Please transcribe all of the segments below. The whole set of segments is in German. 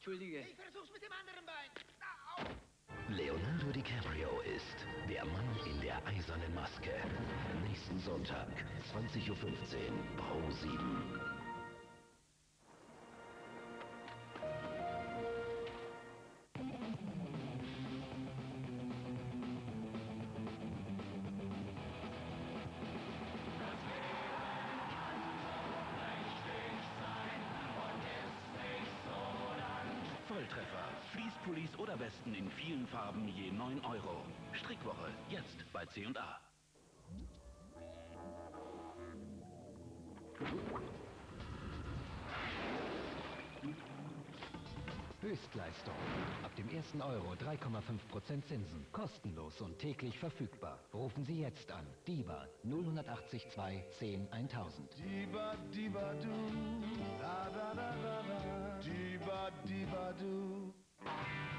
Entschuldige. Ich versuch's mit dem anderen Bein. Au. Leonardo DiCaprio ist der Mann in der eisernen Maske. Nächsten Sonntag, 20.15 Uhr, Pro 7. Fließpullis oder Westen in vielen Farben je 9 Euro. Strickwoche. Jetzt bei C&A. Höchstleistung. Ab dem ersten Euro 3,5% Zinsen. Kostenlos und täglich verfügbar. Rufen Sie jetzt an. DIBA 0180 2 10 1000. Diba, diba, du. Da, da, da, da, da. Diba, diba, du. Thank you.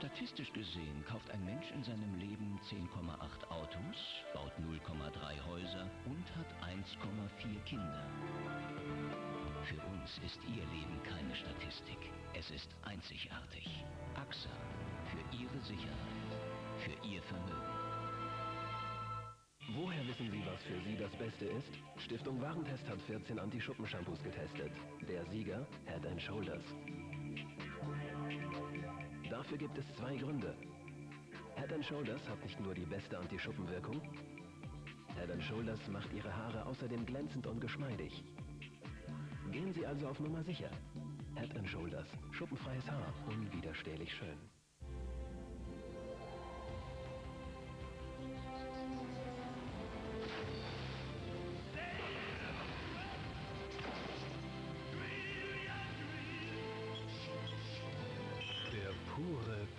Statistisch gesehen kauft ein Mensch in seinem Leben 10,8 Autos, baut 0,3 Häuser und hat 1,4 Kinder. Für uns ist Ihr Leben keine Statistik. Es ist einzigartig. AXA. Für Ihre Sicherheit. Für Ihr Vermögen. Woher wissen Sie, was für Sie das Beste ist? Stiftung Warentest hat 14 Anti-Schuppen-Shampoos getestet. Der Sieger Head Shoulders. Dafür gibt es zwei Gründe. Head Shoulders hat nicht nur die beste Anti-Schuppenwirkung. Head Shoulders macht Ihre Haare außerdem glänzend und geschmeidig. Gehen Sie also auf Nummer sicher. Head Shoulders. Schuppenfreies Haar. Unwiderstehlich schön.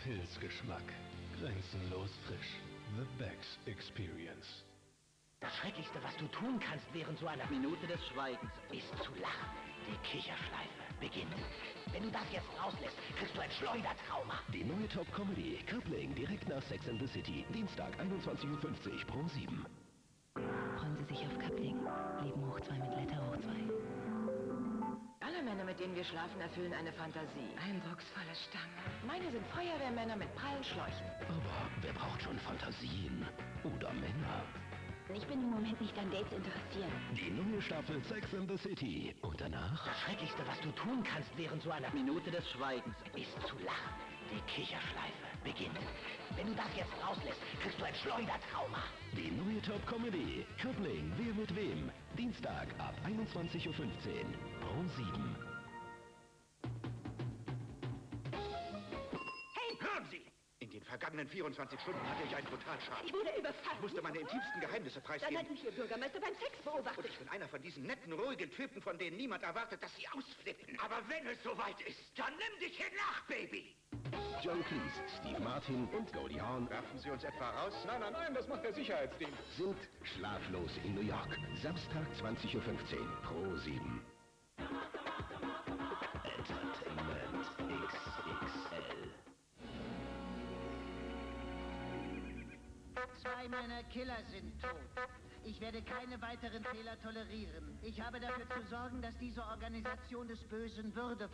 Pilzgeschmack. Grenzenlos frisch. The Becks Experience. Das Schrecklichste, was du tun kannst während so einer Minute des Schweigens. ist zu lachen. Die Kicherschleife beginnt. Wenn du das jetzt rauslässt, kriegst du ein Schleudertrauma. Die neue Top-Comedy, Crippling, direkt nach Sex and the City. Dienstag, 21.50 Uhr, Pro 7. Freuen Sie sich auf Coupling. Denen wir schlafen, erfüllen eine Fantasie. Eindrucksvolle Stange. Meine sind Feuerwehrmänner mit prallen Schläuchen. Aber wer braucht schon Fantasien? Oder Männer? Ich bin im Moment nicht an Dates interessiert. Die neue Staffel Sex and the City. Und danach? Das Schrecklichste, was du tun kannst während so einer Minute des Schweigens. ist zu lachen. Die Kicherschleife beginnt. Wenn du das jetzt rauslässt, kriegst du ein Schleudertrauma. Die neue Top-Comedy, Crippling, wer mit wem? Dienstag ab 21.15 Uhr, Pro 7. vergangenen 24 Stunden hatte ich einen Totalschaden. Ich wurde überfallen. Ich musste meine intimsten Geheimnisse Dann hat preisgeben. mich Ihr Bürgermeister beim Sex Und beobachtet. ich bin einer von diesen netten, ruhigen Typen, von denen niemand erwartet, dass sie ausflippen. Aber wenn es soweit ist, dann nimm dich hier nach, Baby! John Cleese, Steve Martin und Goldie Hawn Werfen Sie uns etwa raus? Nein, nein, nein, das macht der Sicherheitsdienst. sind schlaflos in New York. Samstag 20.15 Uhr, Pro 7. Zwei meiner Killer sind tot. Ich werde keine weiteren Fehler tolerieren. Ich habe dafür zu sorgen, dass diese Organisation des Bösen würdevoll